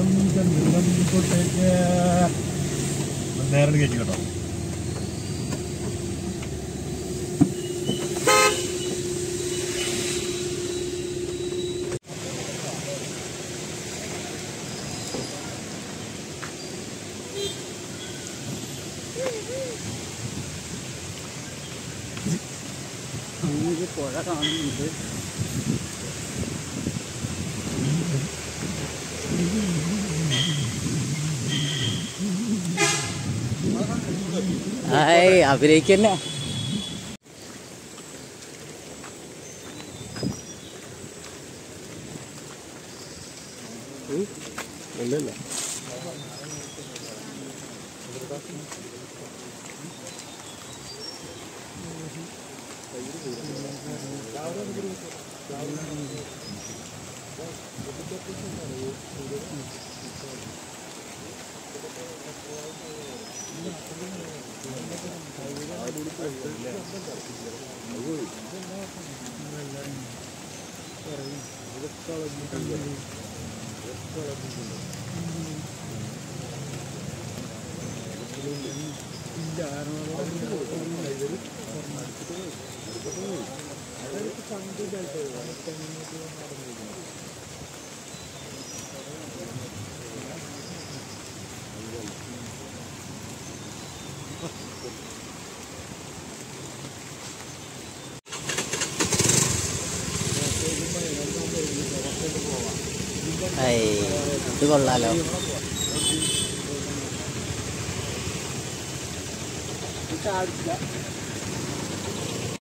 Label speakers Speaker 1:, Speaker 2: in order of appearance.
Speaker 1: ആകാശം ചന്ദ്രനം തൊട്ടേക്ക് നേരെ കയറ്റി കേട്ടോ
Speaker 2: പുഴ കാണുന്നുണ്ട് Đấy, ở cái đấy kiến nữa. Ừ, lên rồi. Hi അഭിനയിക്കന്നെ
Speaker 1: ഇല്ലല്ല
Speaker 2: ഹായ് ഇത് കൊള്ളാലോ.
Speaker 1: ചാടില്ല.